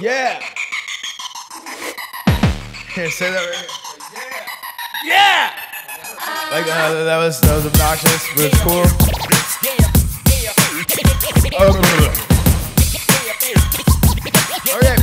Yeah. Here, say that right here. Yeah! Like uh, that was that was obnoxious, but it's cool. Oh. Okay.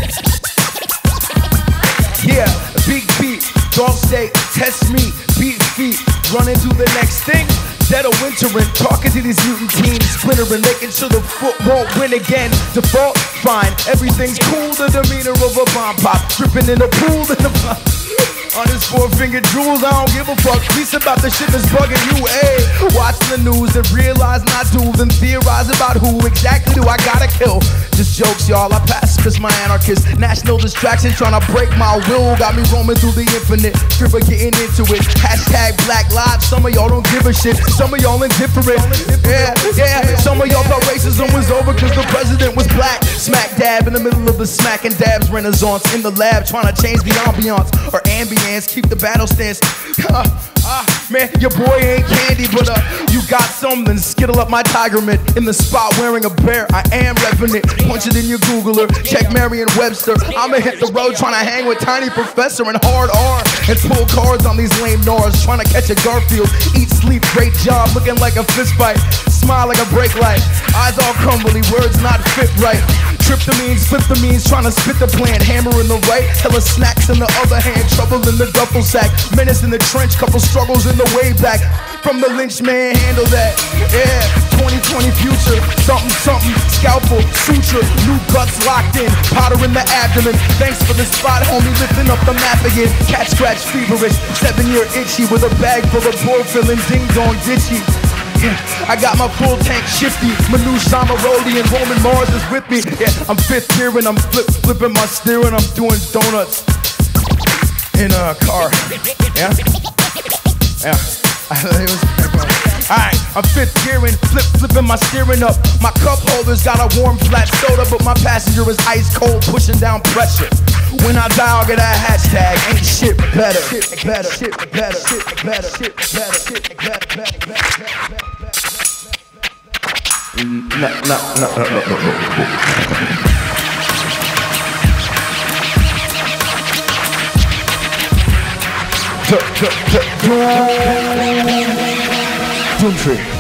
Yeah, big beat, dog steak, test me, beat feet, run into the next thing. Dead of wintering, talking to these mutant teams, splintering, making sure the foot won't win again. Default, fine, everything's cool. The demeanor of a bomb pop, dripping in the pool in the. On his four finger jewels, I don't give a fuck. Least about the shit that's bugging you, ayy. Watching the news and realize not to, then theorize about who exactly do I gotta kill. Just jokes, y'all. I pass cause my anarchist. National distraction trying to break my will. Got me roaming through the infinite. Stripper getting into it. Hashtag black lives. Some of y'all don't give a shit. Some of y'all indifferent. Yeah, yeah. Some of y'all thought racism was over cause the president was black. Smack dab in the middle of the smack and dabs renaissance. In the lab trying to change the ambiance or ambience. Keep the battle stance. Ah, man, your boy ain't candy, but uh, you got something. Skittle up my tiger mitt in the spot wearing a bear. I am repping it. Punch it in your Googler. Check Merriam Webster. I'ma hit the road trying to hang with Tiny Professor and Hard R and pull cards on these lame Nors. Trying to catch a Garfield. Eat, sleep, great job. Looking like a fist fight. Smile like a brake light. Eyes all crumbly. Words not fit right. Trip the means, flip the means, trying to spit the plan. Hammer in the right, hella snacks in the other hand. Trouble in the duffel sack. Menace in the trench, couple struggles in the way back. From the lynch man, handle that. Yeah, 2020 future. Something, something, scalpel, suture. New guts locked in, powder in the abdomen. Thanks for the spot, homie, lifting up the map again. Cat scratch feverish, seven year itchy with a bag full of boy filling ding dong ditchy. I got my full tank shifty. Manoush Zomorodi and Roman Mars is with me. Yeah, I'm fifth gear and I'm flip flipping my steering. I'm doing donuts in a car. Yeah, yeah. Alright, I'm fifth gearing, flip flipping my steering up. My cup holder's got a warm flat soda, but my passenger is ice cold, pushing down pressure. When I die, I'll get a hashtag. Ain't shit better. Shit better. Shit better. Shit better. Shit better. Shit better. better, better. No, no, no, no, no, no, no. Tree.